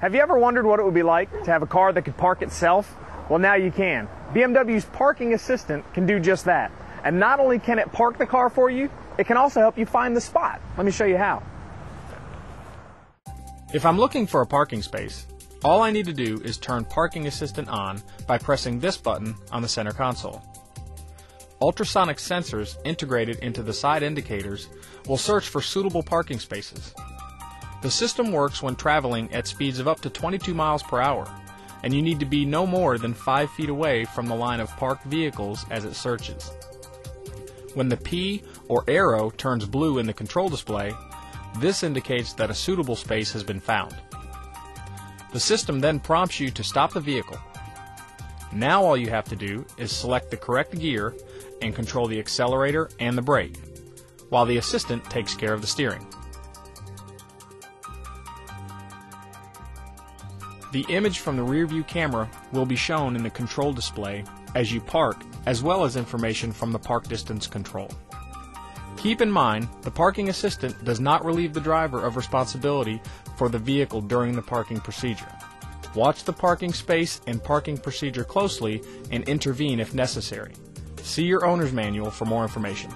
Have you ever wondered what it would be like to have a car that could park itself? Well, now you can. BMW's Parking Assistant can do just that. And not only can it park the car for you, it can also help you find the spot. Let me show you how. If I'm looking for a parking space, all I need to do is turn Parking Assistant on by pressing this button on the center console. Ultrasonic sensors integrated into the side indicators will search for suitable parking spaces. The system works when traveling at speeds of up to 22 miles per hour, and you need to be no more than 5 feet away from the line of parked vehicles as it searches. When the P or arrow turns blue in the control display, this indicates that a suitable space has been found. The system then prompts you to stop the vehicle. Now all you have to do is select the correct gear and control the accelerator and the brake, while the assistant takes care of the steering. The image from the rear view camera will be shown in the control display as you park, as well as information from the park distance control. Keep in mind, the parking assistant does not relieve the driver of responsibility for the vehicle during the parking procedure. Watch the parking space and parking procedure closely and intervene if necessary. See your owner's manual for more information.